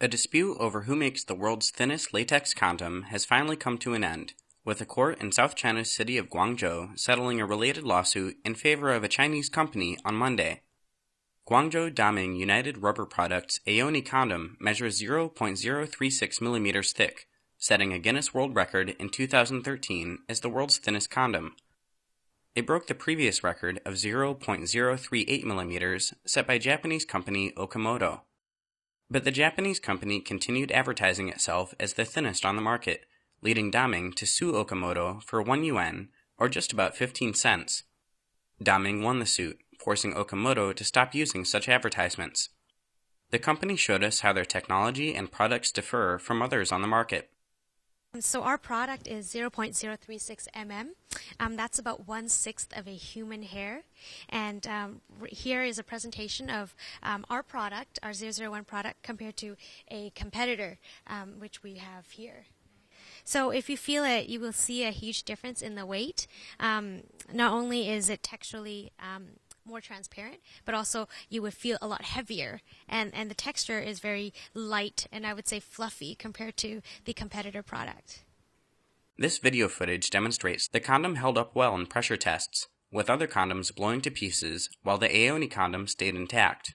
A dispute over who makes the world's thinnest latex condom has finally come to an end, with a court in South China's city of Guangzhou settling a related lawsuit in favor of a Chinese company on Monday. Guangzhou Daming United Rubber Products Aoni condom measures 0.036 millimeters thick, setting a Guinness World Record in 2013 as the world's thinnest condom. It broke the previous record of 0.038 millimeters set by Japanese company Okamoto. But the Japanese company continued advertising itself as the thinnest on the market, leading Daming to sue Okamoto for 1 yuan, or just about 15 cents. Daming won the suit, forcing Okamoto to stop using such advertisements. The company showed us how their technology and products differ from others on the market. So our product is 0.036 mm. Um, that's about one sixth of a human hair. And um, here is a presentation of um, our product, our 001 product, compared to a competitor, um, which we have here. So if you feel it, you will see a huge difference in the weight. Um, not only is it texturally um, more transparent, but also you would feel a lot heavier. And, and the texture is very light and I would say fluffy compared to the competitor product. This video footage demonstrates the condom held up well in pressure tests, with other condoms blowing to pieces while the Aoni condom stayed intact.